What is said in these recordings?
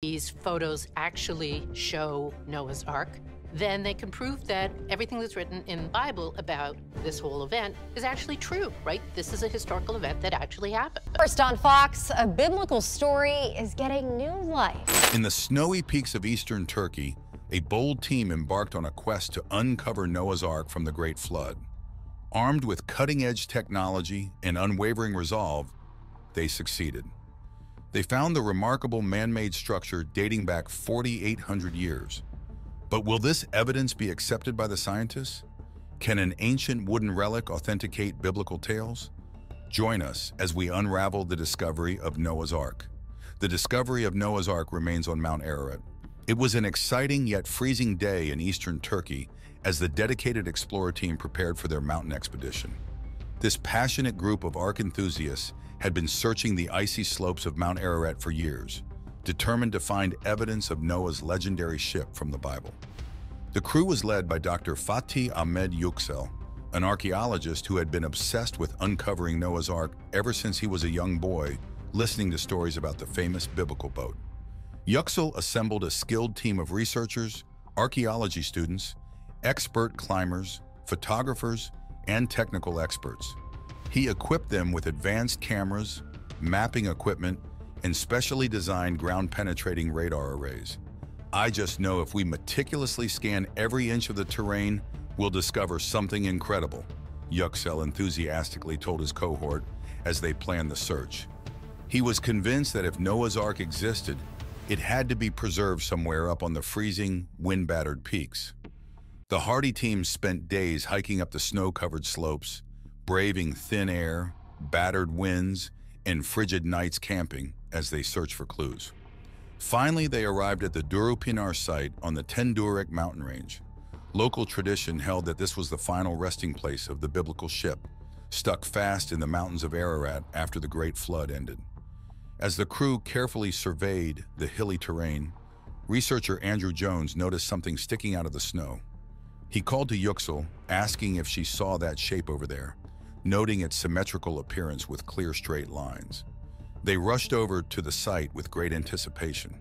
these photos actually show Noah's Ark, then they can prove that everything that's written in the Bible about this whole event is actually true, right? This is a historical event that actually happened. First on Fox, a biblical story is getting new life. In the snowy peaks of eastern Turkey, a bold team embarked on a quest to uncover Noah's Ark from the Great Flood. Armed with cutting-edge technology and unwavering resolve, they succeeded. They found the remarkable man-made structure dating back 4,800 years. But will this evidence be accepted by the scientists? Can an ancient wooden relic authenticate biblical tales? Join us as we unravel the discovery of Noah's Ark. The discovery of Noah's Ark remains on Mount Ararat. It was an exciting yet freezing day in eastern Turkey as the dedicated explorer team prepared for their mountain expedition. This passionate group of Ark enthusiasts had been searching the icy slopes of Mount Ararat for years, determined to find evidence of Noah's legendary ship from the Bible. The crew was led by Dr. Fatih Ahmed Yüksel, an archaeologist who had been obsessed with uncovering Noah's Ark ever since he was a young boy, listening to stories about the famous biblical boat. Yüksel assembled a skilled team of researchers, archaeology students, expert climbers, photographers, and technical experts. He equipped them with advanced cameras, mapping equipment, and specially designed ground-penetrating radar arrays. I just know if we meticulously scan every inch of the terrain, we'll discover something incredible, Yüksel enthusiastically told his cohort as they planned the search. He was convinced that if Noah's Ark existed, it had to be preserved somewhere up on the freezing, wind-battered peaks. The hardy team spent days hiking up the snow-covered slopes, braving thin air, battered winds, and frigid nights camping as they search for clues. Finally, they arrived at the Duru Pinar site on the Tendurek mountain range. Local tradition held that this was the final resting place of the biblical ship, stuck fast in the mountains of Ararat after the Great Flood ended. As the crew carefully surveyed the hilly terrain, researcher Andrew Jones noticed something sticking out of the snow. He called to Yüksel, asking if she saw that shape over there, noting its symmetrical appearance with clear straight lines. They rushed over to the site with great anticipation.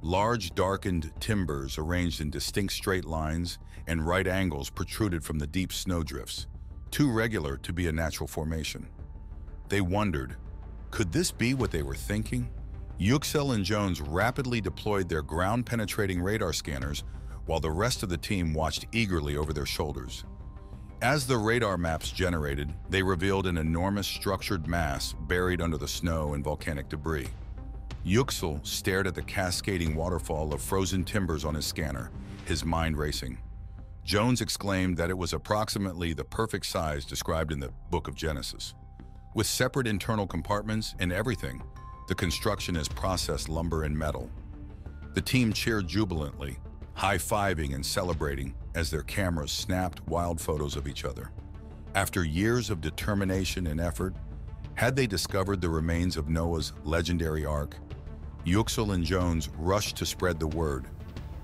Large darkened timbers arranged in distinct straight lines and right angles protruded from the deep snowdrifts, too regular to be a natural formation. They wondered, could this be what they were thinking? Yüksel and Jones rapidly deployed their ground-penetrating radar scanners while the rest of the team watched eagerly over their shoulders. As the radar maps generated, they revealed an enormous structured mass buried under the snow and volcanic debris. Yüksel stared at the cascading waterfall of frozen timbers on his scanner, his mind racing. Jones exclaimed that it was approximately the perfect size described in the Book of Genesis. With separate internal compartments and everything, the construction is processed lumber and metal. The team cheered jubilantly, high-fiving and celebrating as their cameras snapped wild photos of each other. After years of determination and effort, had they discovered the remains of Noah's legendary Ark, Yüksel and Jones rushed to spread the word,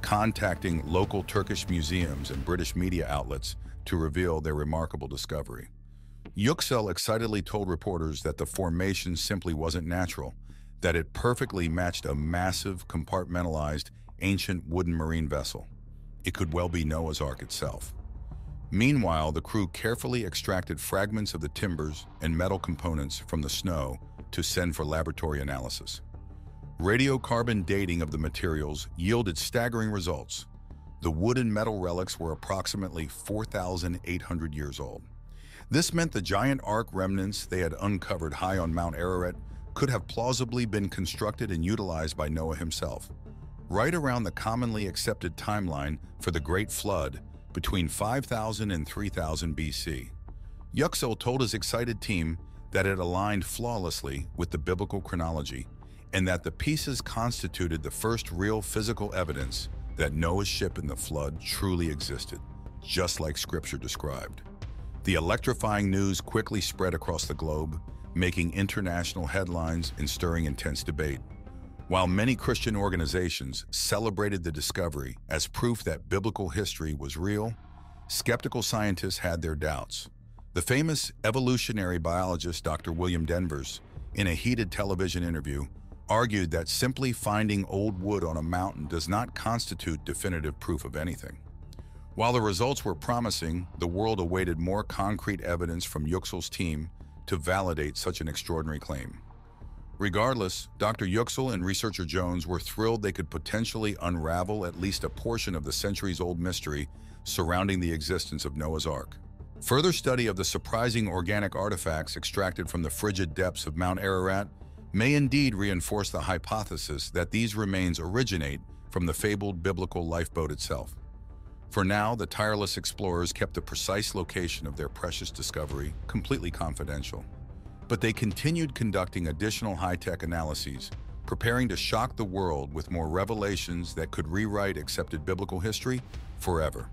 contacting local Turkish museums and British media outlets to reveal their remarkable discovery. Yüksel excitedly told reporters that the formation simply wasn't natural, that it perfectly matched a massive, compartmentalized, ancient wooden marine vessel. It could well be Noah's Ark itself. Meanwhile, the crew carefully extracted fragments of the timbers and metal components from the snow to send for laboratory analysis. Radiocarbon dating of the materials yielded staggering results. The wood and metal relics were approximately 4,800 years old. This meant the giant ark remnants they had uncovered high on Mount Ararat could have plausibly been constructed and utilized by Noah himself right around the commonly accepted timeline for the Great Flood between 5000 and 3000 BC. Yüksel told his excited team that it aligned flawlessly with the biblical chronology and that the pieces constituted the first real physical evidence that Noah's ship in the flood truly existed, just like scripture described. The electrifying news quickly spread across the globe, making international headlines and stirring intense debate. While many Christian organizations celebrated the discovery as proof that biblical history was real, skeptical scientists had their doubts. The famous evolutionary biologist Dr. William Denvers, in a heated television interview, argued that simply finding old wood on a mountain does not constitute definitive proof of anything. While the results were promising, the world awaited more concrete evidence from Yüksel's team to validate such an extraordinary claim. Regardless, Dr. Yüksel and researcher Jones were thrilled they could potentially unravel at least a portion of the centuries-old mystery surrounding the existence of Noah's Ark. Further study of the surprising organic artifacts extracted from the frigid depths of Mount Ararat may indeed reinforce the hypothesis that these remains originate from the fabled biblical lifeboat itself. For now, the tireless explorers kept the precise location of their precious discovery completely confidential. But they continued conducting additional high-tech analyses, preparing to shock the world with more revelations that could rewrite accepted biblical history forever.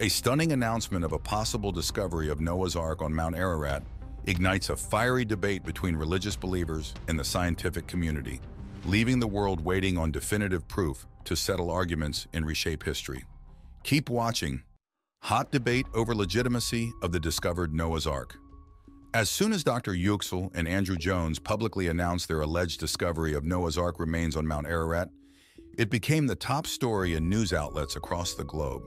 A stunning announcement of a possible discovery of Noah's Ark on Mount Ararat ignites a fiery debate between religious believers and the scientific community, leaving the world waiting on definitive proof to settle arguments and reshape history. Keep watching. Hot debate over legitimacy of the discovered Noah's Ark. As soon as Dr. Yüksel and Andrew Jones publicly announced their alleged discovery of Noah's Ark remains on Mount Ararat, it became the top story in news outlets across the globe.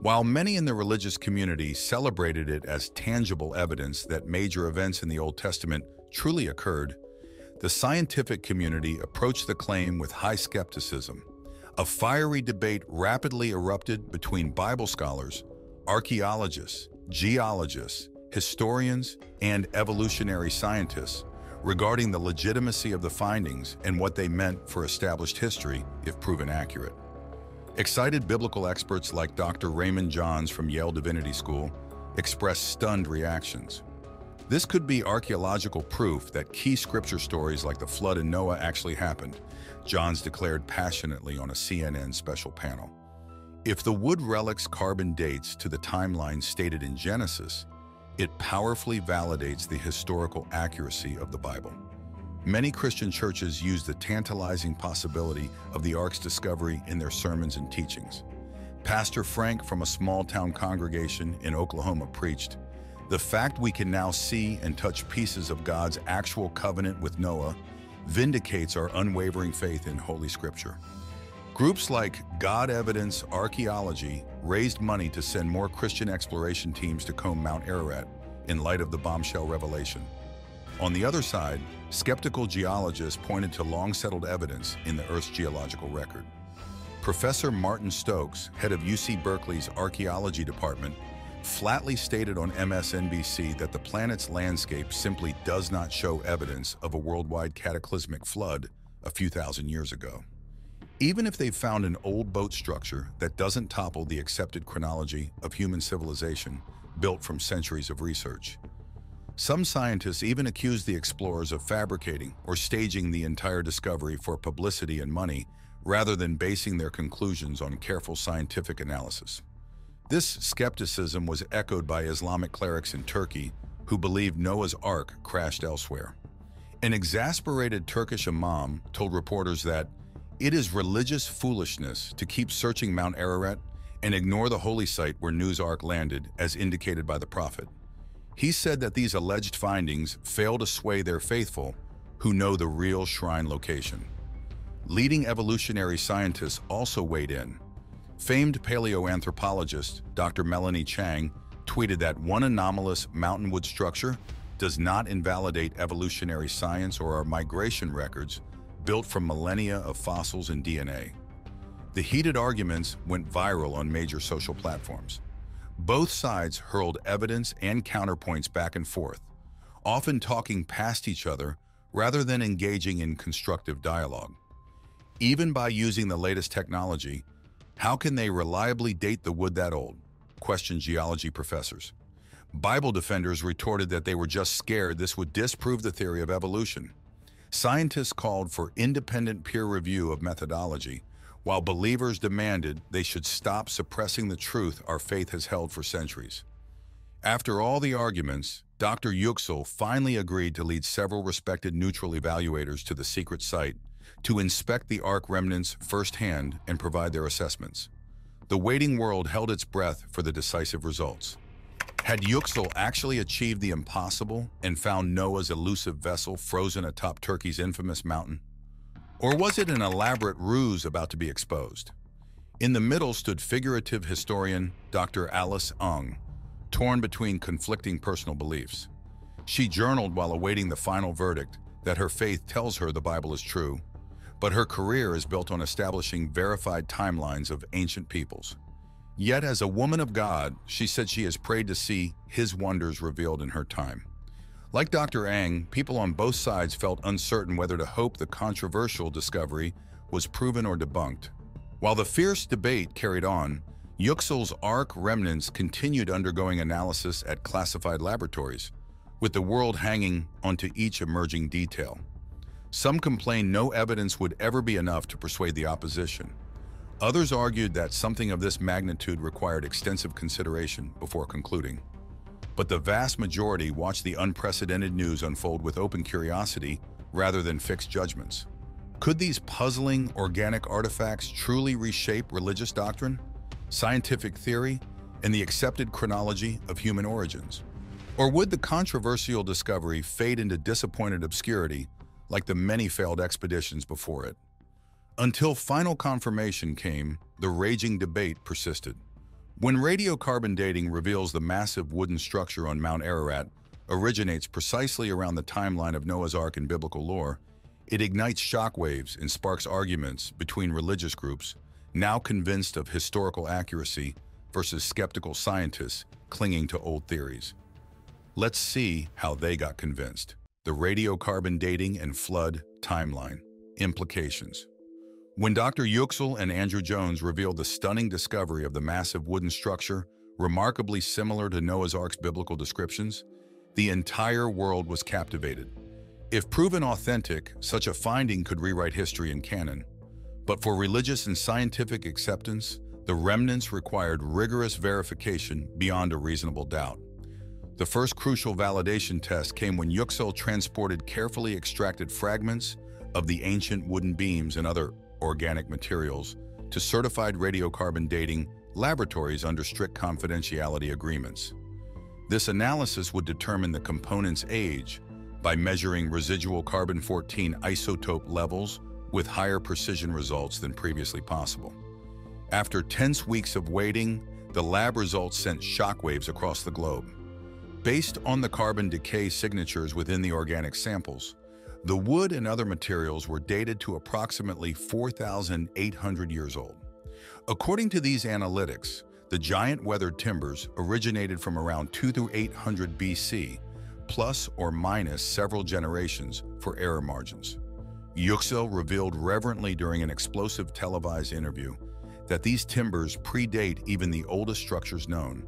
While many in the religious community celebrated it as tangible evidence that major events in the Old Testament truly occurred, the scientific community approached the claim with high skepticism. A fiery debate rapidly erupted between Bible scholars, archaeologists, geologists, historians, and evolutionary scientists regarding the legitimacy of the findings and what they meant for established history if proven accurate. Excited biblical experts like Dr. Raymond Johns from Yale Divinity School expressed stunned reactions. This could be archaeological proof that key scripture stories like the flood and Noah actually happened, Johns declared passionately on a CNN special panel. If the wood relic's carbon dates to the timeline stated in Genesis, it powerfully validates the historical accuracy of the Bible. Many Christian churches use the tantalizing possibility of the Ark's discovery in their sermons and teachings. Pastor Frank from a small-town congregation in Oklahoma preached, The fact we can now see and touch pieces of God's actual covenant with Noah vindicates our unwavering faith in Holy Scripture. Groups like God Evidence Archaeology raised money to send more Christian exploration teams to comb Mount Ararat in light of the bombshell revelation. On the other side, skeptical geologists pointed to long-settled evidence in the Earth's geological record. Professor Martin Stokes, head of UC Berkeley's archaeology department, flatly stated on MSNBC that the planet's landscape simply does not show evidence of a worldwide cataclysmic flood a few thousand years ago. Even if they've found an old boat structure that doesn't topple the accepted chronology of human civilization built from centuries of research, some scientists even accuse the explorers of fabricating or staging the entire discovery for publicity and money rather than basing their conclusions on careful scientific analysis. This skepticism was echoed by Islamic clerics in Turkey who believed Noah's Ark crashed elsewhere. An exasperated Turkish imam told reporters that it is religious foolishness to keep searching Mount Ararat and ignore the holy site where Noah's Ark landed as indicated by the prophet. He said that these alleged findings fail to sway their faithful who know the real shrine location. Leading evolutionary scientists also weighed in. Famed paleoanthropologist Dr. Melanie Chang tweeted that one anomalous mountainwood structure does not invalidate evolutionary science or our migration records built from millennia of fossils and DNA. The heated arguments went viral on major social platforms. Both sides hurled evidence and counterpoints back and forth, often talking past each other rather than engaging in constructive dialogue. Even by using the latest technology, how can they reliably date the wood that old? questioned geology professors. Bible defenders retorted that they were just scared this would disprove the theory of evolution. Scientists called for independent peer review of methodology while believers demanded they should stop suppressing the truth our faith has held for centuries. After all the arguments, Dr. Yüksel finally agreed to lead several respected neutral evaluators to the secret site to inspect the Ark remnants firsthand and provide their assessments. The waiting world held its breath for the decisive results. Had Yüksel actually achieved the impossible and found Noah's elusive vessel frozen atop Turkey's infamous mountain? Or was it an elaborate ruse about to be exposed? In the middle stood figurative historian Dr. Alice Ung, torn between conflicting personal beliefs. She journaled while awaiting the final verdict that her faith tells her the Bible is true, but her career is built on establishing verified timelines of ancient peoples. Yet as a woman of God, she said she has prayed to see his wonders revealed in her time. Like Dr. Ang, people on both sides felt uncertain whether to hope the controversial discovery was proven or debunked. While the fierce debate carried on, Yüksel's Ark remnants continued undergoing analysis at classified laboratories, with the world hanging onto each emerging detail. Some complained no evidence would ever be enough to persuade the opposition. Others argued that something of this magnitude required extensive consideration before concluding. But the vast majority watched the unprecedented news unfold with open curiosity rather than fixed judgments. Could these puzzling organic artifacts truly reshape religious doctrine, scientific theory, and the accepted chronology of human origins? Or would the controversial discovery fade into disappointed obscurity like the many failed expeditions before it? Until final confirmation came, the raging debate persisted. When radiocarbon dating reveals the massive wooden structure on Mount Ararat originates precisely around the timeline of Noah's Ark in biblical lore, it ignites shockwaves and sparks arguments between religious groups, now convinced of historical accuracy versus skeptical scientists clinging to old theories. Let's see how they got convinced. The radiocarbon dating and flood timeline. Implications. When Dr. Yüksel and Andrew Jones revealed the stunning discovery of the massive wooden structure, remarkably similar to Noah's Ark's biblical descriptions, the entire world was captivated. If proven authentic, such a finding could rewrite history and canon. But for religious and scientific acceptance, the remnants required rigorous verification beyond a reasonable doubt. The first crucial validation test came when Yüksel transported carefully extracted fragments of the ancient wooden beams and other organic materials to certified radiocarbon dating laboratories under strict confidentiality agreements. This analysis would determine the component's age by measuring residual carbon-14 isotope levels with higher precision results than previously possible. After tense weeks of waiting, the lab results sent shockwaves across the globe. Based on the carbon decay signatures within the organic samples, the wood and other materials were dated to approximately 4,800 years old. According to these analytics, the giant weathered timbers originated from around 2 to 800 BC, plus or minus several generations for error margins. Yüksel revealed reverently during an explosive televised interview that these timbers predate even the oldest structures known,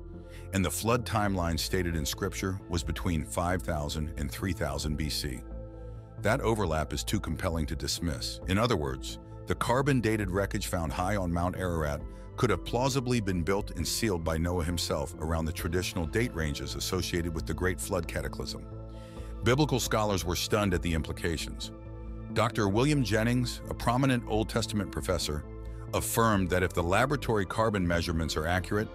and the flood timeline stated in scripture was between 5000 and 3000 BC. That overlap is too compelling to dismiss. In other words, the carbon-dated wreckage found high on Mount Ararat could have plausibly been built and sealed by Noah himself around the traditional date ranges associated with the Great Flood cataclysm. Biblical scholars were stunned at the implications. Dr. William Jennings, a prominent Old Testament professor, affirmed that if the laboratory carbon measurements are accurate,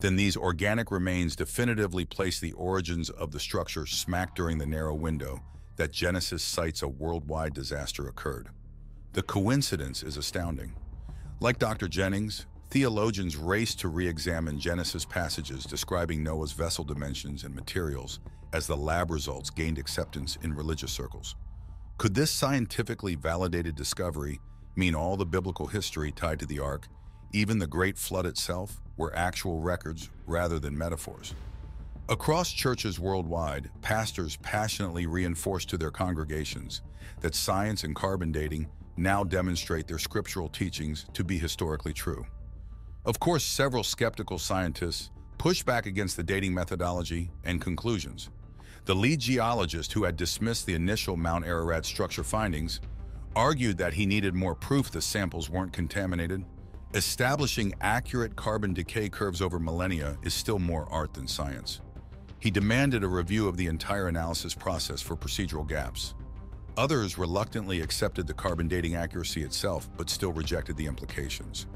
then these organic remains definitively place the origins of the structure smack during the narrow window that Genesis cites a worldwide disaster occurred. The coincidence is astounding. Like Dr. Jennings, theologians race to re-examine Genesis passages describing Noah's vessel dimensions and materials as the lab results gained acceptance in religious circles. Could this scientifically validated discovery mean all the biblical history tied to the Ark even the Great Flood itself, were actual records rather than metaphors. Across churches worldwide, pastors passionately reinforce to their congregations that science and carbon dating now demonstrate their scriptural teachings to be historically true. Of course, several skeptical scientists push back against the dating methodology and conclusions. The lead geologist who had dismissed the initial Mount Ararat structure findings argued that he needed more proof the samples weren't contaminated Establishing accurate carbon decay curves over millennia is still more art than science. He demanded a review of the entire analysis process for procedural gaps. Others reluctantly accepted the carbon dating accuracy itself, but still rejected the implications.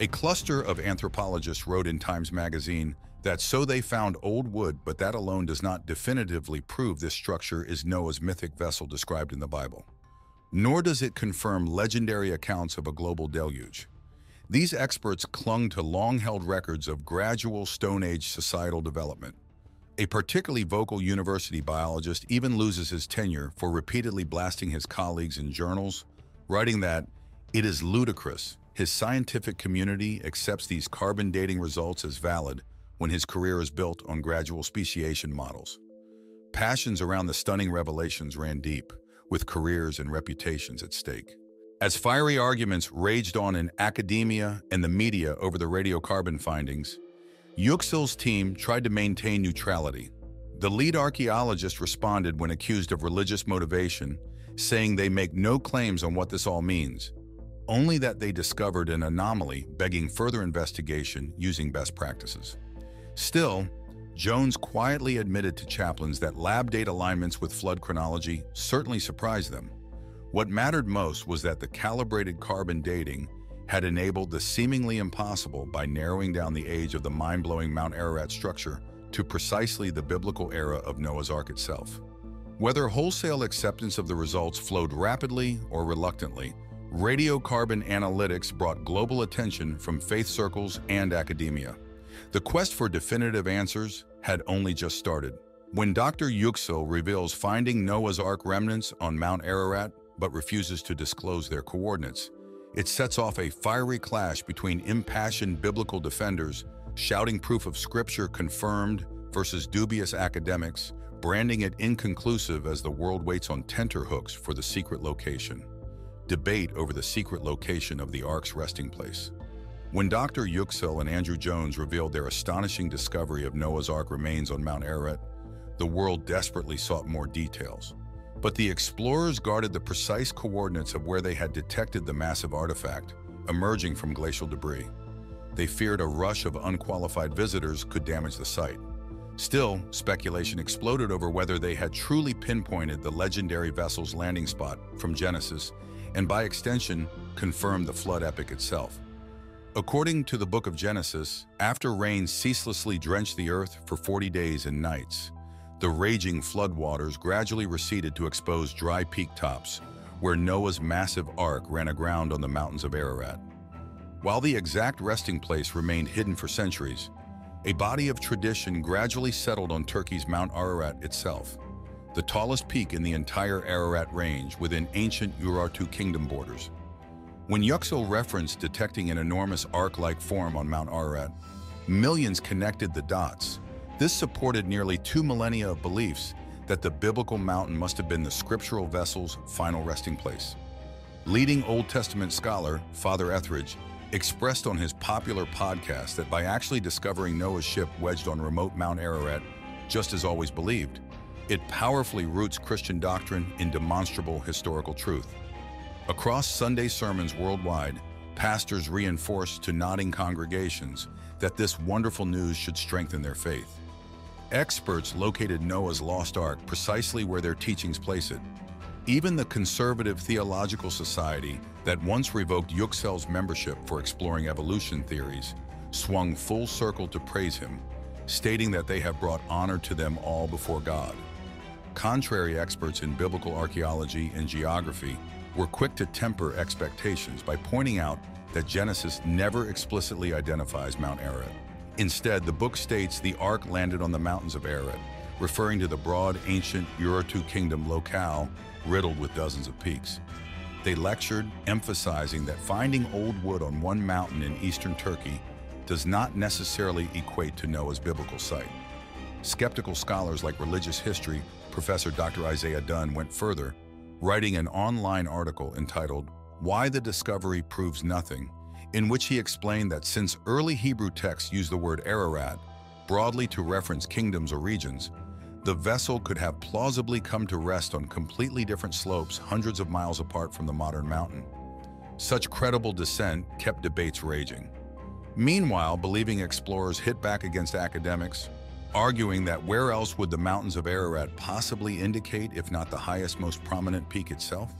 A cluster of anthropologists wrote in Times magazine that so they found old wood, but that alone does not definitively prove this structure is Noah's mythic vessel described in the Bible. nor does it confirm legendary accounts of a global deluge. These experts clung to long-held records of gradual Stone Age societal development. A particularly vocal university biologist even loses his tenure for repeatedly blasting his colleagues in journals, writing that it is ludicrous his scientific community accepts these carbon dating results as valid when his career is built on gradual speciation models. Passions around the stunning revelations ran deep, with careers and reputations at stake. As fiery arguments raged on in academia and the media over the radiocarbon findings, Yüksel's team tried to maintain neutrality. The lead archaeologist responded when accused of religious motivation, saying they make no claims on what this all means, only that they discovered an anomaly begging further investigation using best practices. Still, Jones quietly admitted to chaplains that lab date alignments with flood chronology certainly surprised them. What mattered most was that the calibrated carbon dating had enabled the seemingly impossible by narrowing down the age of the mind-blowing Mount Ararat structure to precisely the biblical era of Noah's Ark itself. Whether wholesale acceptance of the results flowed rapidly or reluctantly, radiocarbon analytics brought global attention from faith circles and academia. The quest for definitive answers had only just started. When Dr. Yüksel reveals finding Noah's Ark remnants on Mount Ararat but refuses to disclose their coordinates, it sets off a fiery clash between impassioned biblical defenders shouting proof of scripture confirmed versus dubious academics, branding it inconclusive as the world waits on tenterhooks for the secret location. Debate over the secret location of the Ark's resting place. When Dr. Yüksel and Andrew Jones revealed their astonishing discovery of Noah's Ark remains on Mount Ararat, the world desperately sought more details. But the explorers guarded the precise coordinates of where they had detected the massive artifact, emerging from glacial debris. They feared a rush of unqualified visitors could damage the site. Still, speculation exploded over whether they had truly pinpointed the legendary vessel's landing spot from Genesis, and by extension, confirmed the flood epic itself. According to the book of Genesis, after rain ceaselessly drenched the earth for 40 days and nights, the raging floodwaters gradually receded to expose dry peak tops, where Noah's massive ark ran aground on the mountains of Ararat. While the exact resting place remained hidden for centuries, a body of tradition gradually settled on Turkey's Mount Ararat itself, the tallest peak in the entire Ararat range within ancient Urartu kingdom borders. When Yüksel referenced detecting an enormous ark-like form on Mount Ararat, millions connected the dots. This supported nearly two millennia of beliefs that the biblical mountain must have been the scriptural vessel's final resting place. Leading Old Testament scholar, Father Etheridge, expressed on his popular podcast that by actually discovering Noah's ship wedged on remote Mount Ararat, just as always believed, it powerfully roots Christian doctrine in demonstrable historical truth. Across Sunday sermons worldwide, pastors reinforce to nodding congregations that this wonderful news should strengthen their faith. Experts located Noah's lost ark precisely where their teachings place it. Even the conservative theological society that once revoked Yüksel's membership for exploring evolution theories swung full circle to praise him, stating that they have brought honor to them all before God. Contrary experts in biblical archaeology and geography were quick to temper expectations by pointing out that Genesis never explicitly identifies Mount Ararat. Instead, the book states the ark landed on the mountains of Ararat, referring to the broad ancient Urartu kingdom locale riddled with dozens of peaks. They lectured, emphasizing that finding old wood on one mountain in eastern Turkey does not necessarily equate to Noah's biblical site. Skeptical scholars like religious history, Professor Dr. Isaiah Dunn went further writing an online article entitled Why the Discovery Proves Nothing, in which he explained that since early Hebrew texts use the word Ararat broadly to reference kingdoms or regions, the vessel could have plausibly come to rest on completely different slopes hundreds of miles apart from the modern mountain. Such credible dissent kept debates raging. Meanwhile, believing explorers hit back against academics, arguing that where else would the mountains of Ararat possibly indicate if not the highest, most prominent peak itself?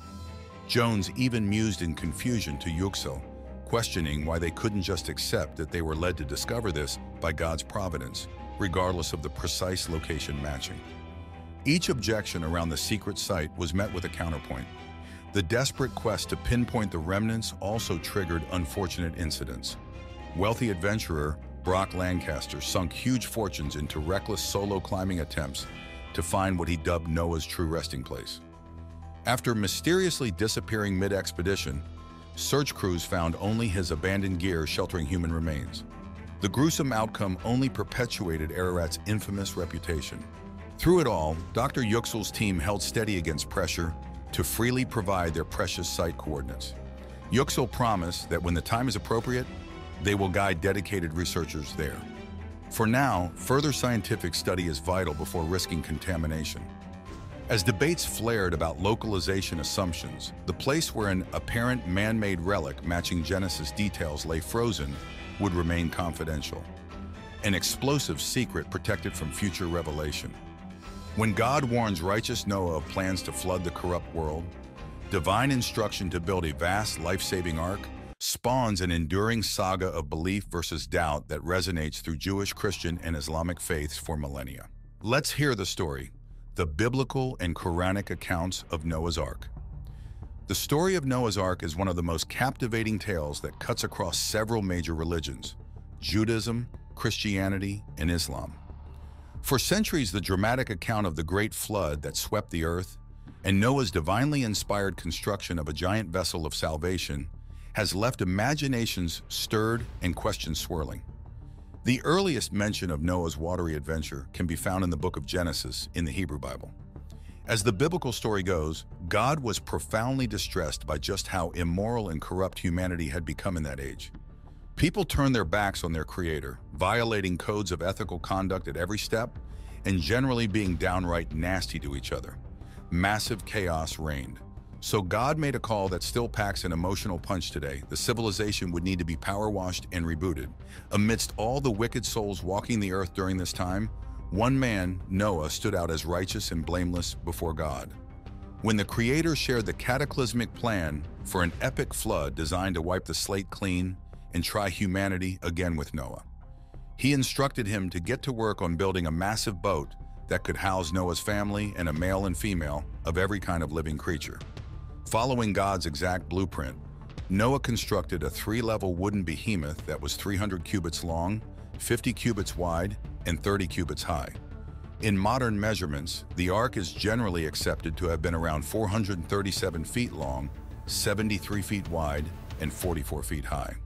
Jones even mused in confusion to Yüksel, questioning why they couldn't just accept that they were led to discover this by God's providence, regardless of the precise location matching. Each objection around the secret site was met with a counterpoint. The desperate quest to pinpoint the remnants also triggered unfortunate incidents. Wealthy adventurer Brock Lancaster sunk huge fortunes into reckless solo climbing attempts to find what he dubbed Noah's true resting place. After mysteriously disappearing mid-expedition, search crews found only his abandoned gear sheltering human remains. The gruesome outcome only perpetuated Ararat's infamous reputation. Through it all, Dr. Yüksel's team held steady against pressure to freely provide their precious site coordinates. Yüksel promised that when the time is appropriate, they will guide dedicated researchers there. For now, further scientific study is vital before risking contamination. As debates flared about localization assumptions, the place where an apparent man-made relic matching Genesis details lay frozen would remain confidential, an explosive secret protected from future revelation. When God warns righteous Noah of plans to flood the corrupt world, divine instruction to build a vast life-saving ark spawns an enduring saga of belief versus doubt that resonates through Jewish, Christian, and Islamic faiths for millennia. Let's hear the story, the biblical and Quranic accounts of Noah's Ark. The story of Noah's Ark is one of the most captivating tales that cuts across several major religions, Judaism, Christianity, and Islam. For centuries, the dramatic account of the great flood that swept the earth and Noah's divinely inspired construction of a giant vessel of salvation has left imaginations stirred and questions swirling. The earliest mention of Noah's watery adventure can be found in the book of Genesis in the Hebrew Bible. As the biblical story goes, God was profoundly distressed by just how immoral and corrupt humanity had become in that age. People turned their backs on their creator, violating codes of ethical conduct at every step, and generally being downright nasty to each other. Massive chaos reigned. So God made a call that still packs an emotional punch today. The civilization would need to be power washed and rebooted. Amidst all the wicked souls walking the earth during this time, one man, Noah, stood out as righteous and blameless before God. When the Creator shared the cataclysmic plan for an epic flood designed to wipe the slate clean and try humanity again with Noah, he instructed him to get to work on building a massive boat that could house Noah's family and a male and female of every kind of living creature. Following God's exact blueprint, Noah constructed a three-level wooden behemoth that was 300 cubits long, 50 cubits wide, and 30 cubits high. In modern measurements, the ark is generally accepted to have been around 437 feet long, 73 feet wide, and 44 feet high.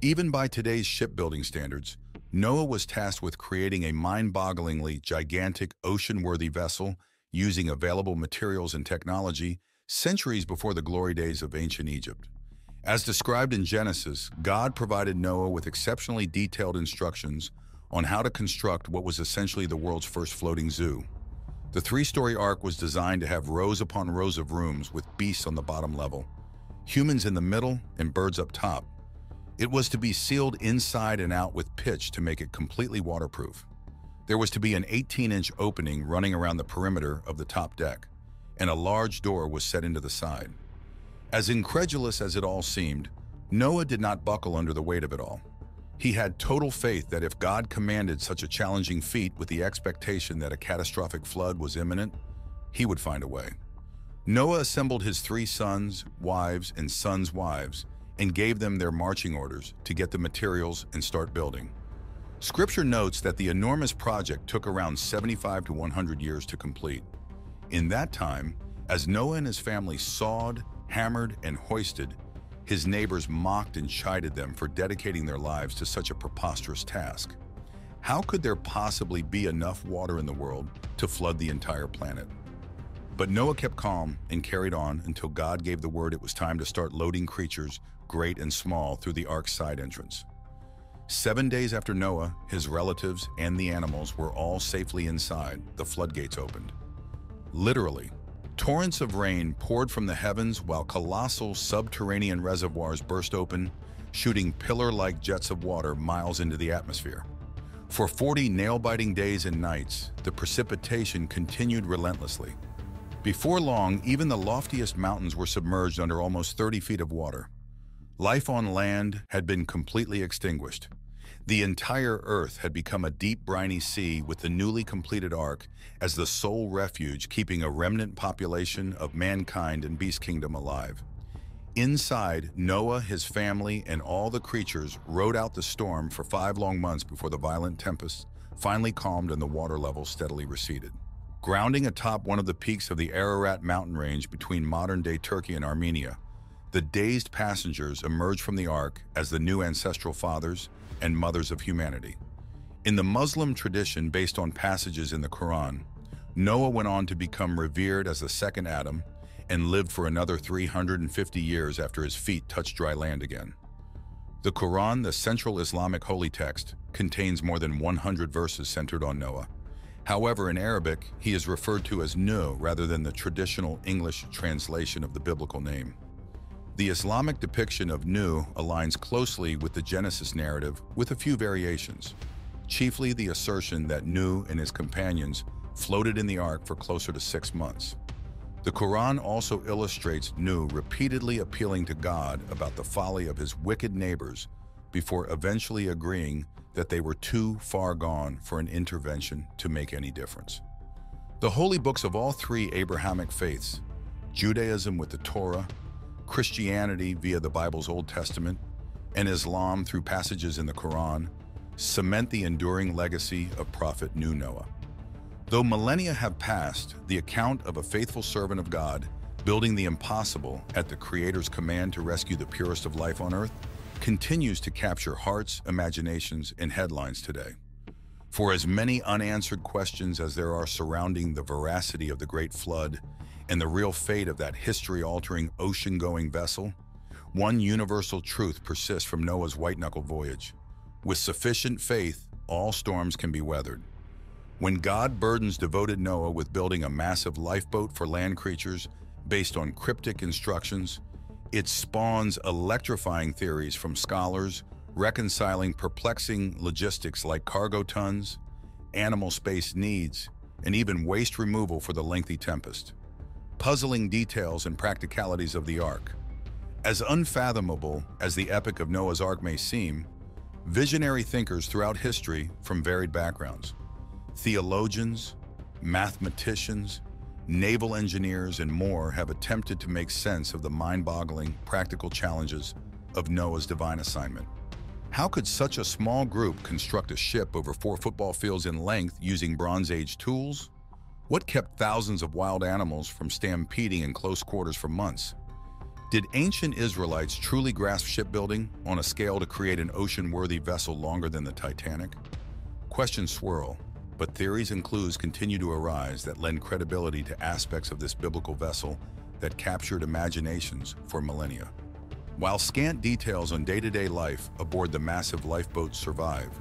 Even by today's shipbuilding standards, Noah was tasked with creating a mind-bogglingly gigantic ocean-worthy vessel using available materials and technology centuries before the glory days of ancient Egypt. As described in Genesis, God provided Noah with exceptionally detailed instructions on how to construct what was essentially the world's first floating zoo. The three-story ark was designed to have rows upon rows of rooms with beasts on the bottom level, humans in the middle, and birds up top. It was to be sealed inside and out with pitch to make it completely waterproof. There was to be an 18-inch opening running around the perimeter of the top deck and a large door was set into the side. As incredulous as it all seemed, Noah did not buckle under the weight of it all. He had total faith that if God commanded such a challenging feat with the expectation that a catastrophic flood was imminent, he would find a way. Noah assembled his three sons, wives, and sons' wives and gave them their marching orders to get the materials and start building. Scripture notes that the enormous project took around 75 to 100 years to complete. In that time, as Noah and his family sawed, hammered, and hoisted, his neighbors mocked and chided them for dedicating their lives to such a preposterous task. How could there possibly be enough water in the world to flood the entire planet? But Noah kept calm and carried on until God gave the word it was time to start loading creatures, great and small, through the ark's side entrance. Seven days after Noah, his relatives, and the animals were all safely inside, the floodgates opened. Literally, torrents of rain poured from the heavens while colossal subterranean reservoirs burst open, shooting pillar-like jets of water miles into the atmosphere. For 40 nail-biting days and nights, the precipitation continued relentlessly. Before long, even the loftiest mountains were submerged under almost 30 feet of water. Life on land had been completely extinguished, The entire Earth had become a deep briny sea with the newly completed Ark as the sole refuge keeping a remnant population of mankind and beast kingdom alive. Inside, Noah, his family, and all the creatures rode out the storm for five long months before the violent tempest finally calmed and the water level steadily receded. Grounding atop one of the peaks of the Ararat mountain range between modern-day Turkey and Armenia, the dazed passengers emerge from the Ark as the new ancestral fathers and mothers of humanity. In the Muslim tradition based on passages in the Quran, Noah went on to become revered as the second Adam and lived for another 350 years after his feet touched dry land again. The Quran, the central Islamic holy text, contains more than 100 verses centered on Noah. However, in Arabic, he is referred to as Nuh rather than the traditional English translation of the biblical name. The Islamic depiction of Nuh aligns closely with the Genesis narrative with a few variations, chiefly the assertion that Nuh and his companions floated in the ark for closer to six months. The Quran also illustrates Nuh repeatedly appealing to God about the folly of his wicked neighbors before eventually agreeing that they were too far gone for an intervention to make any difference. The holy books of all three Abrahamic faiths, Judaism with the Torah, Christianity via the Bible's Old Testament, and Islam through passages in the Quran, cement the enduring legacy of Prophet Nuh Noah. Though millennia have passed, the account of a faithful servant of God building the impossible at the Creator's command to rescue the purest of life on earth continues to capture hearts, imaginations, and headlines today. For as many unanswered questions as there are surrounding the veracity of the Great Flood and the real fate of that history-altering ocean-going vessel, one universal truth persists from Noah's white-knuckle voyage. With sufficient faith, all storms can be weathered. When God burdens devoted Noah with building a massive lifeboat for land creatures based on cryptic instructions, it spawns electrifying theories from scholars reconciling perplexing logistics like cargo tons, animal space needs, and even waste removal for the lengthy tempest. Puzzling details and practicalities of the Ark. As unfathomable as the epic of Noah's Ark may seem, visionary thinkers throughout history from varied backgrounds Theologians, mathematicians, naval engineers, and more have attempted to make sense of the mind-boggling practical challenges of Noah's divine assignment. How could such a small group construct a ship over four football fields in length using Bronze Age tools? What kept thousands of wild animals from stampeding in close quarters for months? Did ancient Israelites truly grasp shipbuilding on a scale to create an ocean-worthy vessel longer than the Titanic? Questions swirl, but theories and clues continue to arise that lend credibility to aspects of this biblical vessel that captured imaginations for millennia. While scant details on day-to-day -day life aboard the massive lifeboat survive,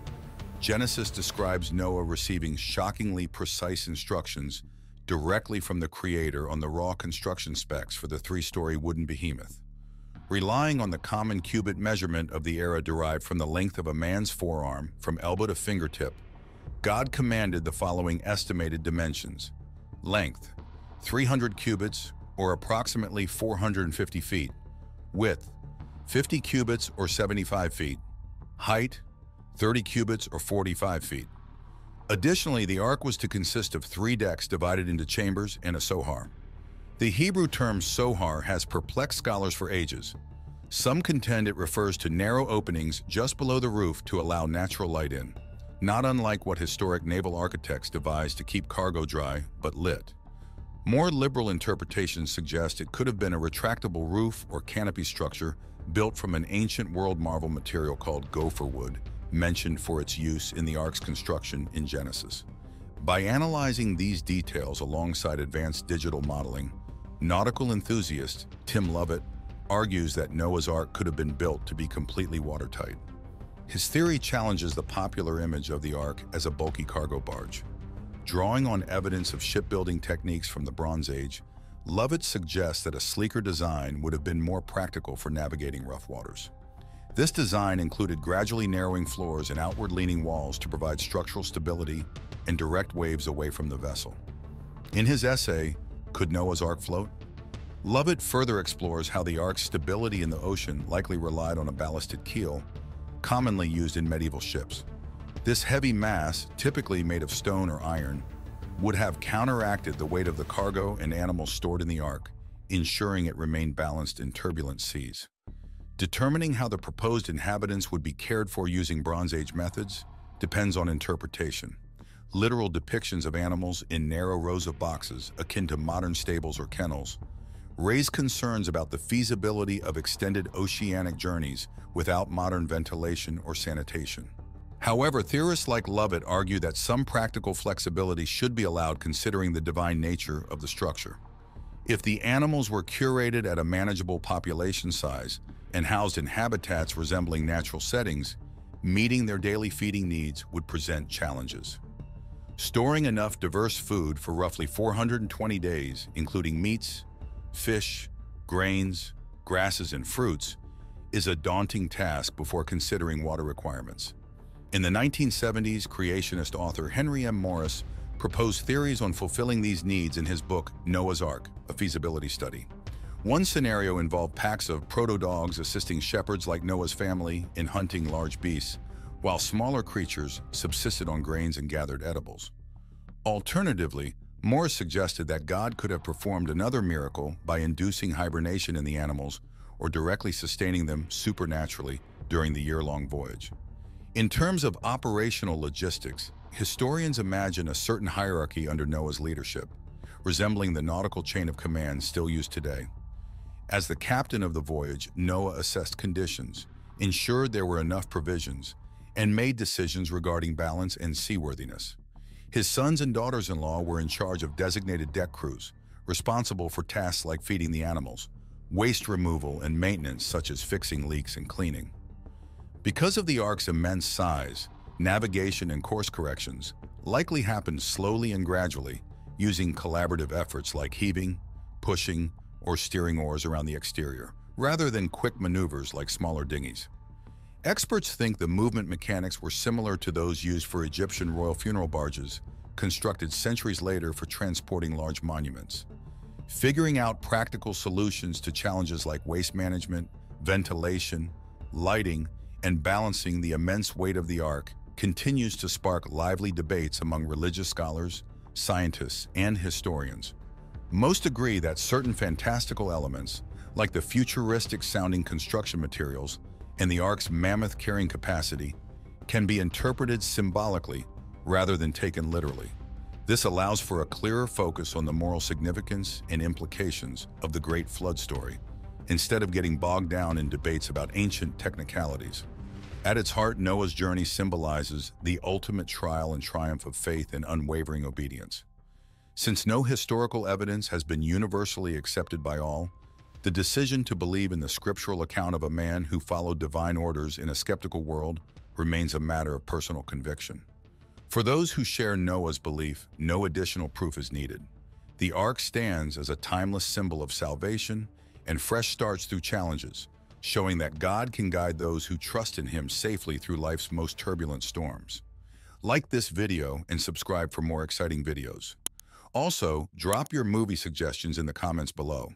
Genesis describes Noah receiving shockingly precise instructions directly from the Creator on the raw construction specs for the three-story wooden behemoth. Relying on the common cubit measurement of the era derived from the length of a man's forearm from elbow to fingertip, God commanded the following estimated dimensions. Length, 300 cubits, or approximately 450 feet. Width, 50 cubits or 75 feet. Height, 30 cubits or 45 feet. Additionally, the ark was to consist of three decks divided into chambers and a sohar. The Hebrew term sohar has perplexed scholars for ages. Some contend it refers to narrow openings just below the roof to allow natural light in not unlike what historic naval architects devised to keep cargo dry but lit. More liberal interpretations suggest it could have been a retractable roof or canopy structure built from an ancient world marvel material called gopher wood, mentioned for its use in the Ark's construction in Genesis. By analyzing these details alongside advanced digital modeling, nautical enthusiast Tim Lovett argues that Noah's Ark could have been built to be completely watertight. His theory challenges the popular image of the Ark as a bulky cargo barge. Drawing on evidence of shipbuilding techniques from the Bronze Age, Lovett suggests that a sleeker design would have been more practical for navigating rough waters. This design included gradually narrowing floors and outward-leaning walls to provide structural stability and direct waves away from the vessel. In his essay, Could Noah's Ark Float? Lovett further explores how the Ark's stability in the ocean likely relied on a ballasted keel commonly used in medieval ships. This heavy mass, typically made of stone or iron, would have counteracted the weight of the cargo and animals stored in the Ark, ensuring it remained balanced in turbulent seas. Determining how the proposed inhabitants would be cared for using Bronze Age methods depends on interpretation. Literal depictions of animals in narrow rows of boxes, akin to modern stables or kennels, raise concerns about the feasibility of extended oceanic journeys without modern ventilation or sanitation. However, theorists like Lovett argue that some practical flexibility should be allowed considering the divine nature of the structure. If the animals were curated at a manageable population size and housed in habitats resembling natural settings, meeting their daily feeding needs would present challenges. Storing enough diverse food for roughly 420 days, including meats, fish, grains, grasses, and fruits, is a daunting task before considering water requirements. In the 1970s, creationist author Henry M. Morris proposed theories on fulfilling these needs in his book Noah's Ark, a feasibility study. One scenario involved packs of proto-dogs assisting shepherds like Noah's family in hunting large beasts, while smaller creatures subsisted on grains and gathered edibles. Alternatively, Morris suggested that God could have performed another miracle by inducing hibernation in the animals or directly sustaining them supernaturally during the year-long voyage. In terms of operational logistics, historians imagine a certain hierarchy under Noah's leadership, resembling the nautical chain of command still used today. As the captain of the voyage, Noah assessed conditions, ensured there were enough provisions, and made decisions regarding balance and seaworthiness. His sons and daughters-in-law were in charge of designated deck crews, responsible for tasks like feeding the animals, waste removal and maintenance such as fixing leaks and cleaning. Because of the Ark's immense size, navigation and course corrections likely happened slowly and gradually using collaborative efforts like heaving, pushing, or steering oars around the exterior, rather than quick maneuvers like smaller dinghies. Experts think the movement mechanics were similar to those used for Egyptian royal funeral barges, constructed centuries later for transporting large monuments. Figuring out practical solutions to challenges like waste management, ventilation, lighting, and balancing the immense weight of the Ark continues to spark lively debates among religious scholars, scientists, and historians. Most agree that certain fantastical elements, like the futuristic-sounding construction materials and the Ark's mammoth carrying capacity, can be interpreted symbolically rather than taken literally. This allows for a clearer focus on the moral significance and implications of the Great Flood story, instead of getting bogged down in debates about ancient technicalities. At its heart, Noah's journey symbolizes the ultimate trial and triumph of faith and unwavering obedience. Since no historical evidence has been universally accepted by all, the decision to believe in the scriptural account of a man who followed divine orders in a skeptical world remains a matter of personal conviction. For those who share Noah's belief, no additional proof is needed. The Ark stands as a timeless symbol of salvation and fresh starts through challenges, showing that God can guide those who trust in Him safely through life's most turbulent storms. Like this video and subscribe for more exciting videos. Also, drop your movie suggestions in the comments below.